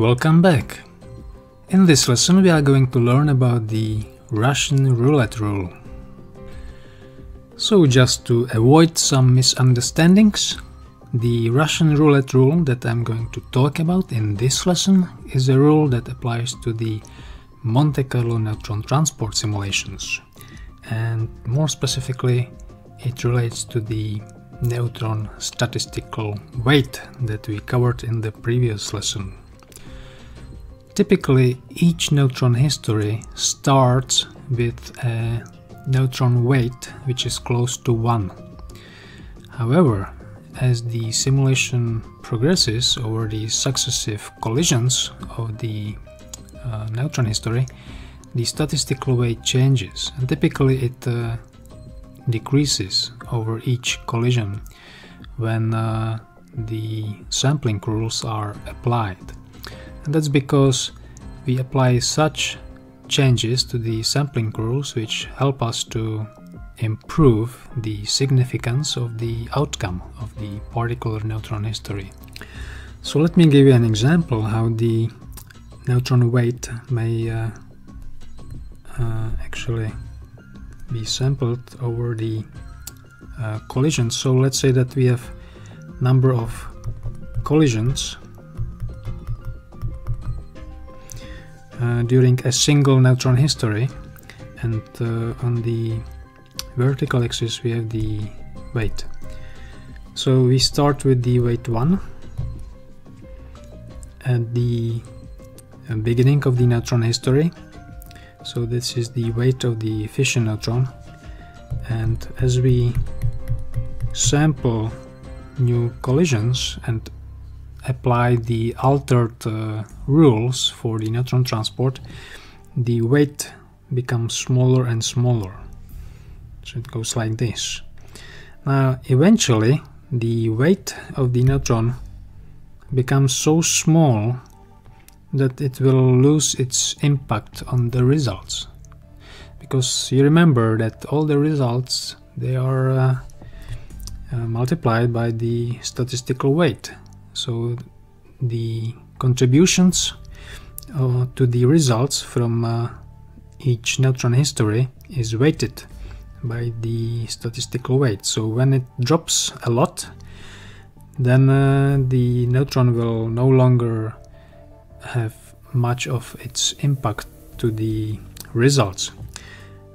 Welcome back! In this lesson we are going to learn about the Russian roulette rule. So just to avoid some misunderstandings, the Russian roulette rule that I'm going to talk about in this lesson is a rule that applies to the Monte Carlo neutron transport simulations and more specifically it relates to the neutron statistical weight that we covered in the previous lesson. Typically, each neutron history starts with a neutron weight which is close to 1. However, as the simulation progresses over the successive collisions of the uh, neutron history, the statistical weight changes and typically it uh, decreases over each collision when uh, the sampling rules are applied. And that's because we apply such changes to the sampling rules which help us to improve the significance of the outcome of the particular neutron history. So let me give you an example how the neutron weight may uh, uh, actually be sampled over the uh, collisions. So let's say that we have number of collisions uh, during a single neutron history and uh, on the vertical axis we have the weight. So we start with the weight 1 at the uh, beginning of the neutron history. So this is the weight of the fission neutron and as we sample new collisions and apply the altered uh, rules for the neutron transport, the weight becomes smaller and smaller. So it goes like this. Now, eventually, the weight of the neutron becomes so small that it will lose its impact on the results. Because you remember that all the results, they are uh, uh, multiplied by the statistical weight. So the contributions uh, to the results from uh, each neutron history is weighted by the statistical weight. So when it drops a lot, then uh, the neutron will no longer have much of its impact to the results.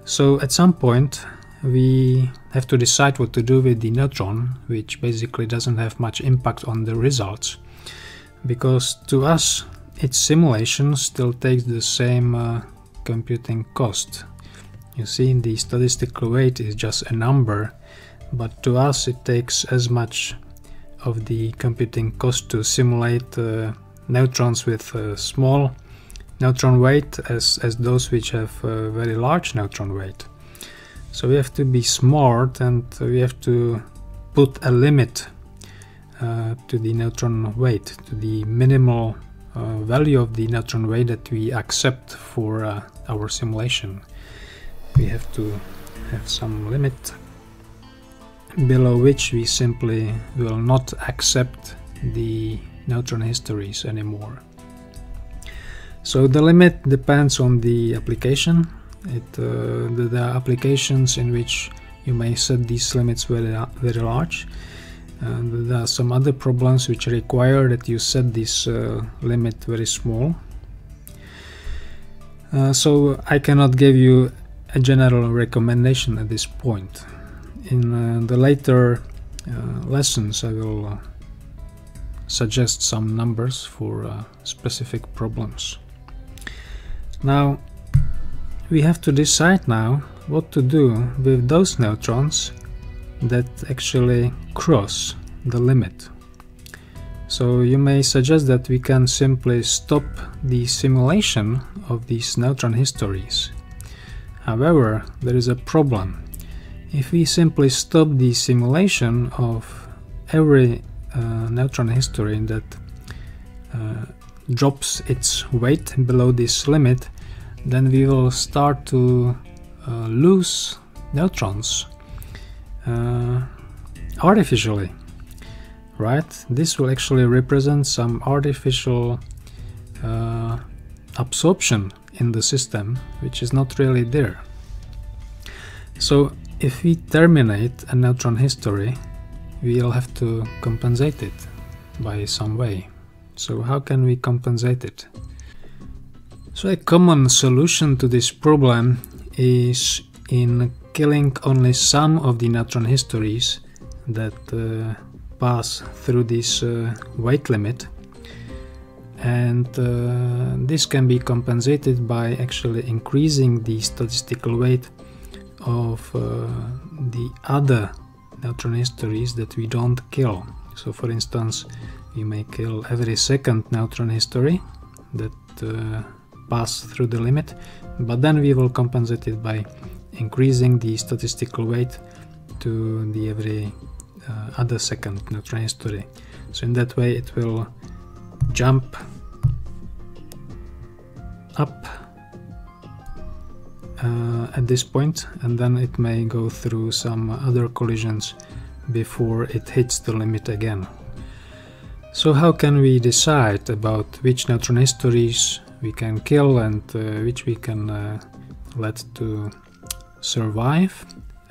So at some point we have to decide what to do with the neutron, which basically doesn't have much impact on the results. Because to us, its simulation still takes the same uh, computing cost. You see, the statistical weight is just a number, but to us it takes as much of the computing cost to simulate uh, neutrons with a small neutron weight as, as those which have a very large neutron weight. So we have to be smart and we have to put a limit uh, to the neutron weight, to the minimal uh, value of the neutron weight that we accept for uh, our simulation. We have to have some limit below which we simply will not accept the neutron histories anymore. So the limit depends on the application it, uh, there are applications in which you may set these limits very, very large. And there are some other problems which require that you set this uh, limit very small. Uh, so I cannot give you a general recommendation at this point. In uh, the later uh, lessons I will uh, suggest some numbers for specific problems. Now we have to decide now what to do with those neutrons that actually cross the limit. So you may suggest that we can simply stop the simulation of these neutron histories. However, there is a problem. If we simply stop the simulation of every uh, neutron history that uh, drops its weight below this limit, then we will start to uh, lose neutrons uh, artificially right this will actually represent some artificial uh, absorption in the system which is not really there. So if we terminate a neutron history, we'll have to compensate it by some way. So how can we compensate it? So a common solution to this problem is in killing only some of the neutron histories that uh, pass through this uh, weight limit and uh, this can be compensated by actually increasing the statistical weight of uh, the other neutron histories that we don't kill. So for instance, we may kill every second neutron history that uh, pass through the limit, but then we will compensate it by increasing the statistical weight to the every uh, other second neutron history. So in that way it will jump up uh, at this point and then it may go through some other collisions before it hits the limit again. So how can we decide about which neutron histories we can kill and uh, which we can uh, let to survive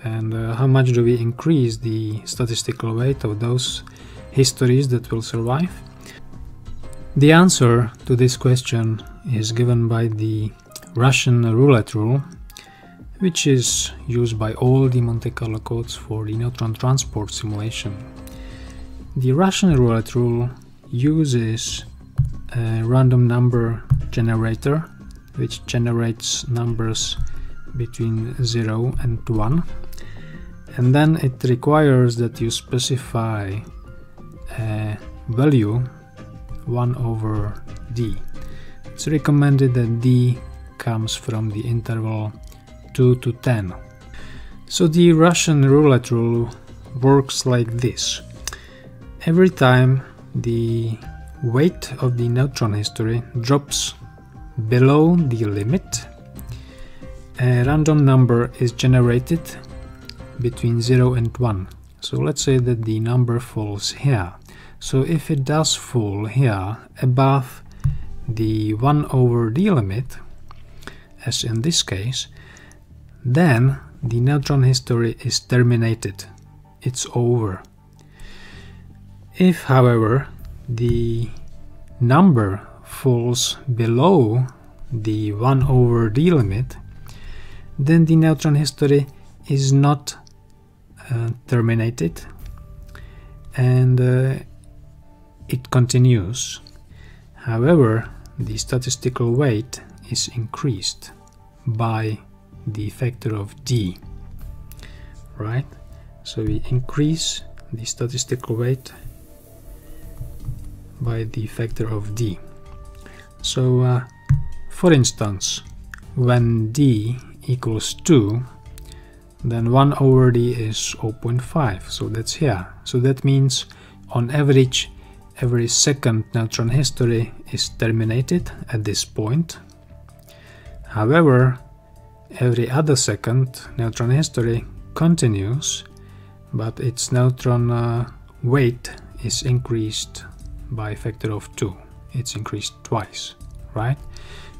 and uh, how much do we increase the statistical weight of those histories that will survive? The answer to this question is given by the Russian roulette rule, which is used by all the Monte Carlo codes for the neutron transport simulation. The Russian roulette rule uses a random number generator, which generates numbers between 0 and 1 and then it requires that you specify a value 1 over d. It's recommended that d comes from the interval 2 to 10. So the Russian roulette rule works like this. Every time the weight of the neutron history drops below the limit, a random number is generated between 0 and 1. So let's say that the number falls here. So if it does fall here above the 1 over d limit, as in this case, then the neutron history is terminated. It's over. If, however, the number falls below the 1 over d limit, then the neutron history is not uh, terminated and uh, it continues. However, the statistical weight is increased by the factor of d, right? So we increase the statistical weight by the factor of d. So, uh, for instance, when d equals 2, then 1 over d is 0.5 so that's here. So that means on average every second neutron history is terminated at this point. However every other second neutron history continues but its neutron uh, weight is increased by a factor of 2 it's increased twice right?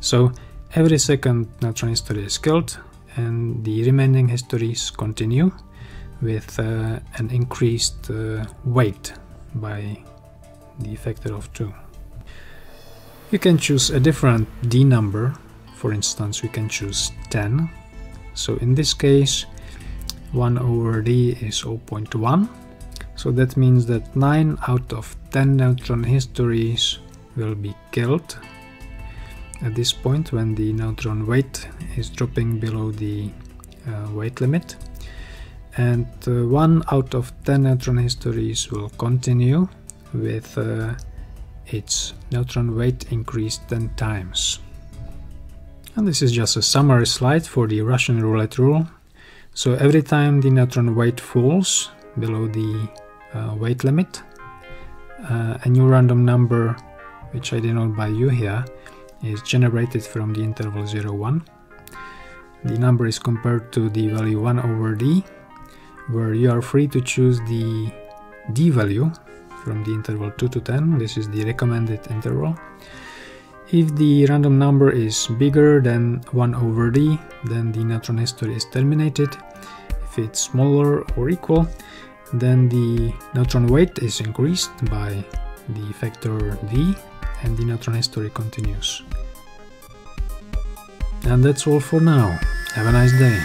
So every second neutron history is killed and the remaining histories continue with uh, an increased uh, weight by the factor of 2. You can choose a different d number, for instance we can choose 10, so in this case 1 over d is 0.1, so that means that 9 out of 10 neutron histories will be killed at this point when the neutron weight is dropping below the uh, weight limit and uh, 1 out of 10 neutron histories will continue with uh, its neutron weight increased 10 times. And this is just a summary slide for the Russian roulette rule. So every time the neutron weight falls below the uh, weight limit, uh, a new random number, which I denote by u here, is generated from the interval 0, 1. The number is compared to the value 1 over d, where you are free to choose the d value from the interval 2 to 10. This is the recommended interval. If the random number is bigger than 1 over d, then the neutron history is terminated. If it's smaller or equal, then the neutron weight is increased by the factor d and the neutron history continues. And that's all for now. Have a nice day.